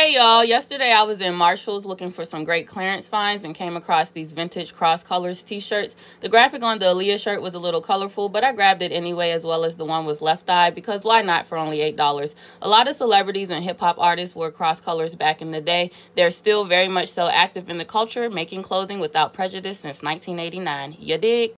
Hey y'all, yesterday I was in Marshalls looking for some great clearance finds and came across these vintage Cross Colours t-shirts. The graphic on the Aaliyah shirt was a little colorful, but I grabbed it anyway as well as the one with left eye because why not for only $8. A lot of celebrities and hip hop artists wore Cross Colours back in the day. They're still very much so active in the culture, making clothing without prejudice since 1989. You dig?